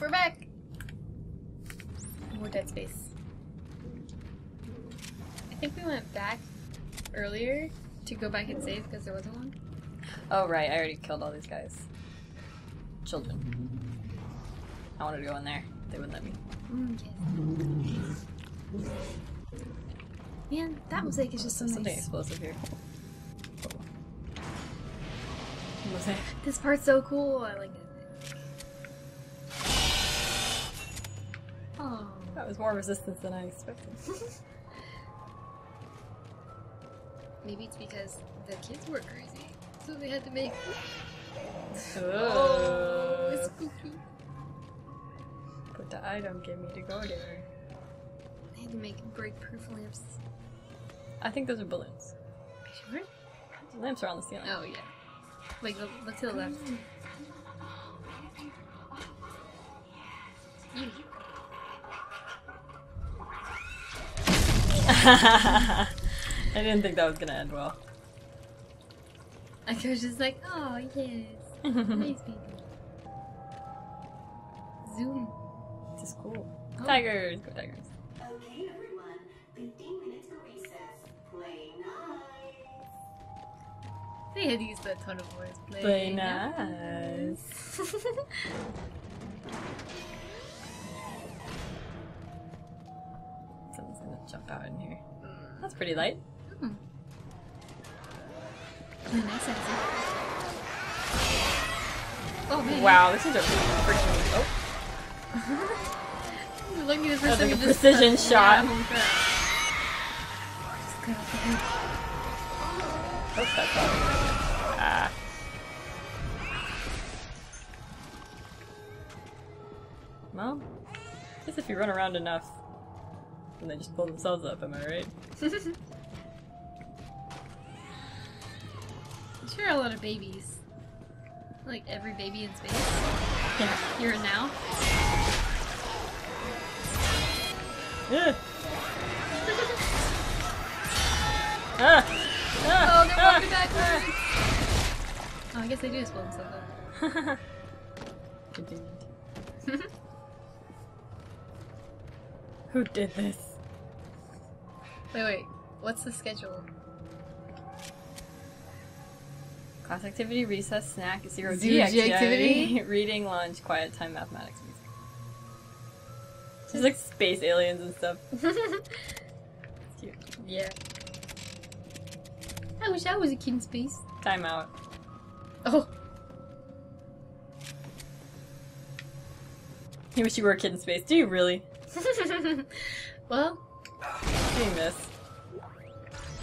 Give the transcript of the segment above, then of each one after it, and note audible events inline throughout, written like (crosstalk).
We're back. More Dead Space. I think we went back earlier to go back and save because there wasn't one. Oh right, I already killed all these guys. Children. I wanted to go in there. They wouldn't let me. Mm, yes. Man, that mosaic is just so Something nice. explosive here. It? This part's so cool. I like it. That was more resistance than I expected. (laughs) Maybe it's because the kids were crazy, so they had to make. (laughs) (laughs) Oh, it's spooky. But the item gave me to go there. They had to make break-proof lamps. I think those are balloons. Sure. The lamps are on the ceiling. Oh yeah. Like look, look to the left. Mm. I didn't think that was gonna end well. I was just like, oh yes, nice baby. Zoom. This is cool. Oh. Tigers, go tigers. Okay, everyone. 15 minutes for recess. Play nice. They had used a ton of words. Play, Play nice. Someone's (laughs) jump out in here. That's pretty light. Hmm. Play nice, Oh man. Wow, this is a freaking. Oh, (laughs) Lucky the That was first like a time precision (laughs) shot. Yeah, holy crap. Just cut off the head. oh that's all. Ah. Well, I guess if you run around enough, then they just pull themselves up, am I right? (laughs) Sure, are a lot of babies. Like every baby in space. Yeah. Here and now. (laughs) Ah. Ah. Oh, they're Ah. walking backwards. Oh, I guess they do just blow themselves up. (laughs) Convenient. Who did this? Wait, wait. What's the schedule? Class activity, recess, snack, zero Zero G G activity, (laughs) activity. reading, lunch, quiet time, mathematics, music. Like space aliens and stuff. (laughs) Cute. yeah. I wish I was a kid in space. Time out. Oh. You wish you were a kid in space. Do you really? (laughs) well, Doing this.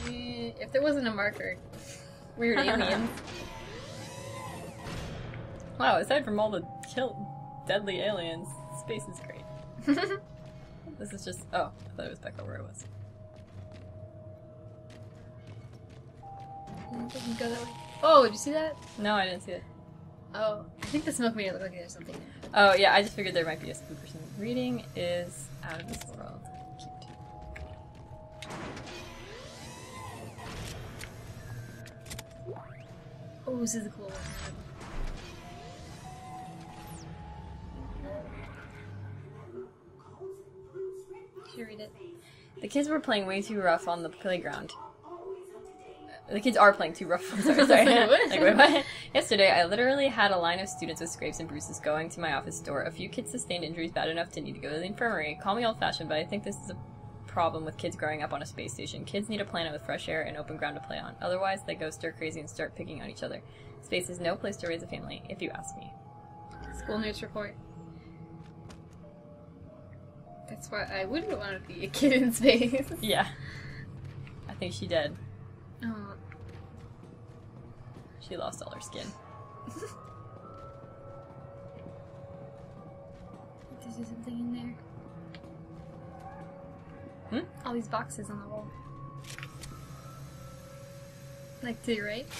eh, if there wasn't a marker, weird (laughs) aliens. Wow, aside from all the kill deadly aliens, space is great. (laughs) This is just oh, I thought it was back over where it was. It doesn't go that way. Oh, did you see that? No, I didn't see it. Oh, I think the smoke made it look like there's something. Oh yeah, I just figured there might be a spook or something. Reading is out of this world. Oh, this is a cool one. Should read it? The kids were playing way too rough on the playground. The kids are playing too rough. (laughs) sorry, sorry. (laughs) Like, wait, what? Yesterday, I literally had a line of students with scrapes and bruises going to my office door. A few kids sustained injuries bad enough to need to go to the infirmary. Call me old-fashioned, but I think this is a problem with kids growing up on a space station. Kids need a planet with fresh air and open ground to play on. Otherwise, they go stir crazy and start picking on each other. Space is no place to raise a family, if you ask me. School news report. That's why I wouldn't want to be a kid in space. (laughs) Yeah. I think she did. Oh, She lost all her skin. (laughs) All these boxes on the wall. Like to your right. (laughs)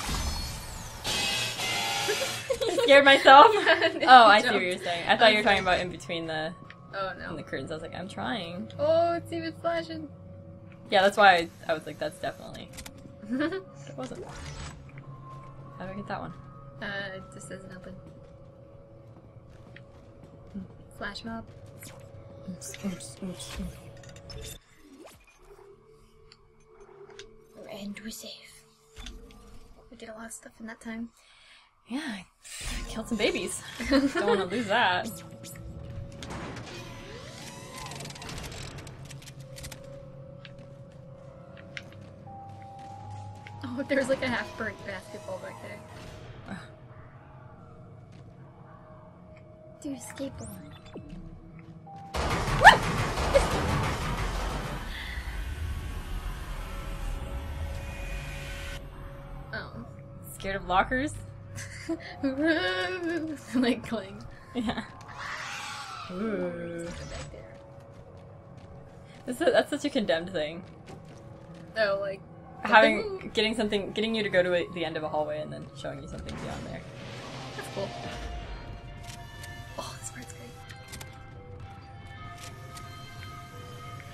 Scared myself? (laughs) Oh, I see what you're saying. I thought you were talking about in between the Oh in no. the curtains. I was like, I'm trying. Oh, it's even flashing. Yeah, that's why I, I was like, that's definitely. (laughs) But it wasn't. How do I get that one? uh, it just doesn't open. Flash mob. Oops, oops, oops. And we're safe. We did a lot of stuff in that time. Yeah, I killed some babies. (laughs) Don't want to lose that. Oh, there's like a half burnt basketball back there. Dude, skateboard. Scared of lockers? (laughs) like going Yeah. Ooh. That's, a, that's such a condemned thing. Oh, like Having getting something, getting you to go to a, the end of a hallway and then showing you something beyond there. that's cool. Oh, this part's great.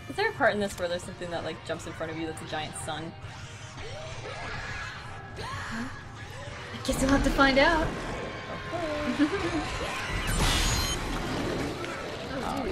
Is there a part in this where there's something that like jumps in front of you that's a giant sun? I guess we'll have to find out. Oh,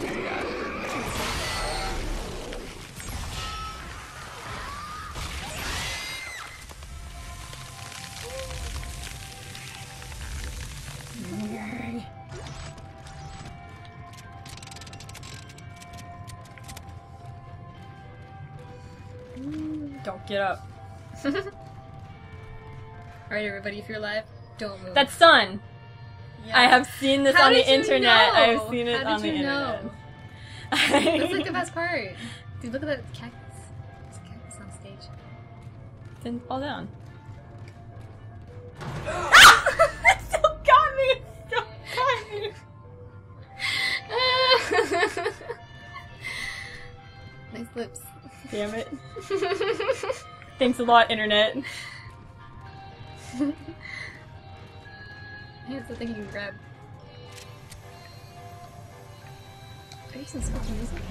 Don't get up. (laughs) Alright, everybody, if you're alive, don't move. That sun! Yeah. I have seen this How on the internet. know? I've seen it How on did the know? internet. That's like the (laughs) best part. Dude, look at that cactus. There's a cactus on stage. Didn't fall down. (gasps) (laughs) it still got me! It still got me! (laughs) nice lips. Damn it. Thanks a lot, internet. (laughs) It's the thing you can grab. Are you some spooky music?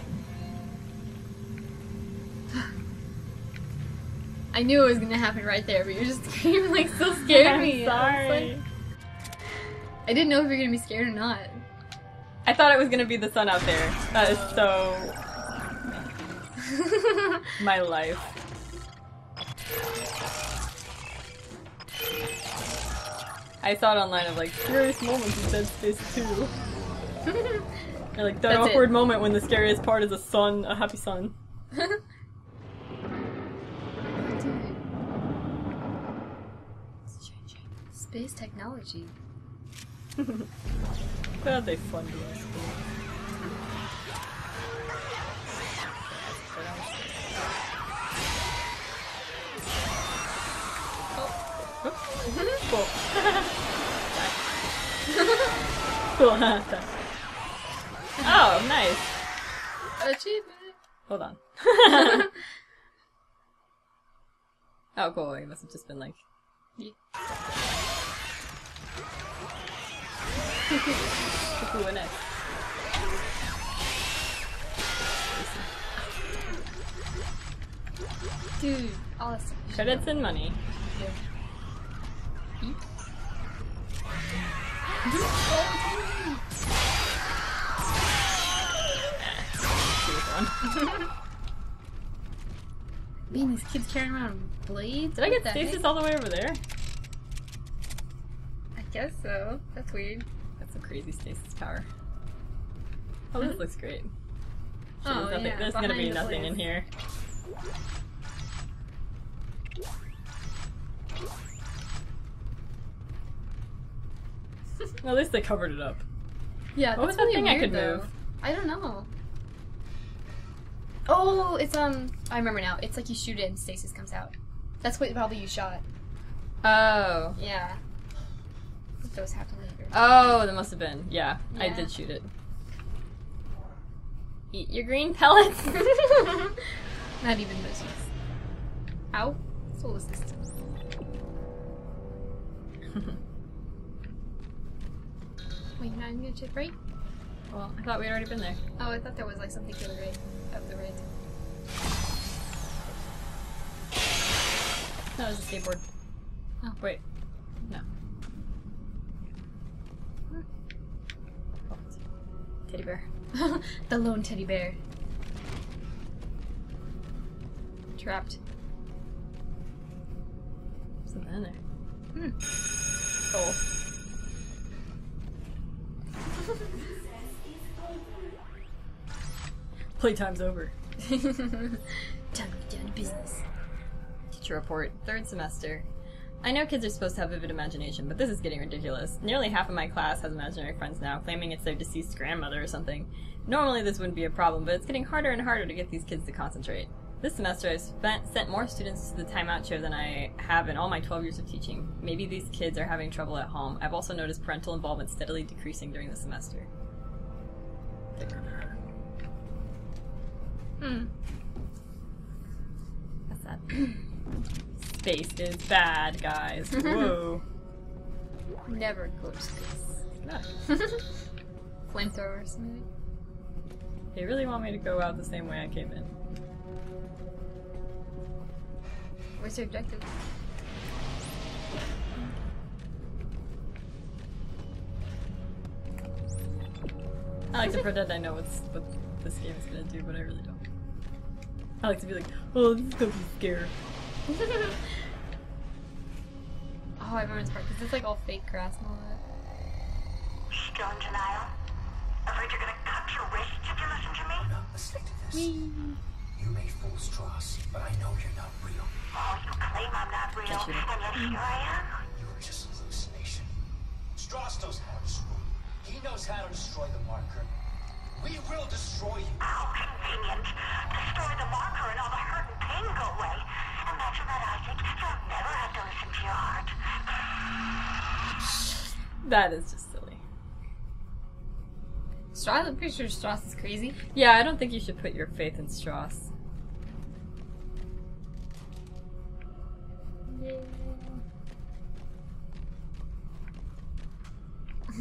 I knew it was gonna happen right there, but you're just (laughs) you like so scared (laughs) me. I sorry. like- I didn't know if you're gonna be scared or not. I thought it was gonna be the sun out there. That is so my life. I saw it online of like scariest moments in Dead Space 2. (laughs) Or like that That's it. awkward moment when the scariest part is a sun, a happy sun. Space technology. (laughs) Glad they funded us. Cool. cool. oh, nice. Achievement. Hold on. oh, cool. It must have just been like. Yeah. Ooh, next. Dude, all this stuff. you should Credits and money. Yeah. (laughs) Man, these kids carrying around blades? Did I get stasis all the way over there? I guess so. That's weird. That's some crazy stasis power. Oh, this looks great. Oh, nothing, yeah, there's gonna be the nothing in here. Well, at least they covered it up. Yeah, What was that really thing I could though. move? I don't know. Oh, it's um. I remember now. It's like you shoot it and stasis comes out. That's what probably you shot. Oh. Yeah. Those happen later. Oh, that must have been. Yeah, I did shoot it. Eat your green pellets. (laughs) (laughs) Not even those ones. Ow. Solar systems. (laughs) Wait, you're not gonna check right? well, I thought we'd already been there. Oh, I thought there was like something to the right of the right. No, it was a skateboard. Oh. Wait. No. teddy bear. (laughs) the lone teddy bear. Trapped. Something in there. Hmm. Oh. Playtime's over. (laughs) Time to get down to business. Teacher report, third semester. I know kids are supposed to have vivid imagination, but this is getting ridiculous. Nearly half of my class has imaginary friends now, claiming it's their deceased grandmother or something. Normally this wouldn't be a problem, but it's getting harder and harder to get these kids to concentrate. This semester I've spent, sent more students to the timeout chair than I have in all my 12 years of teaching. Maybe these kids are having trouble at home. I've also noticed parental involvement steadily decreasing during the semester. Hmm. What's that? Space is bad, guys. (laughs) Whoa. Never go to space. (laughs) Flamethrowers, maybe. They really want me to go out the same way I came in. Where's your objective? I like to pretend I know what's what this game is gonna do, but I really don't. I like to be like, oh, this is gonna be scary. (laughs) Oh, I remember this part because it's like all fake grass and all that. Still in denial? Afraid you're gonna cut your wrists if you listen to me? I'm not listening to this. You may fool Stross, but I know you're not real. Oh, you claim I'm not real, you do. and yet here I am. You're just a hallucination. Stross knows how to screw. He knows how to destroy the marker. We will destroy you. How convenient. Destroy the marker and all the hurt and go away. Imagine that, Isaac. You'll never have to listen to your heart. (sighs) That is just silly. Stross, I'm pretty sure Stross is crazy. Yeah, I don't think you should put your faith in Stross.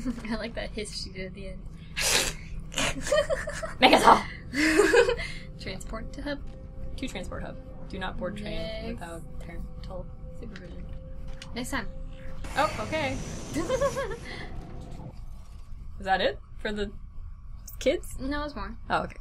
(laughs) I like that hiss she did at the end. (laughs) Make us all! (laughs) Transport to hub. To transport hub. Do not board train Next. without parental supervision. Next time. Oh, okay. (laughs) Is that it for the kids? no, it's more. Oh, okay.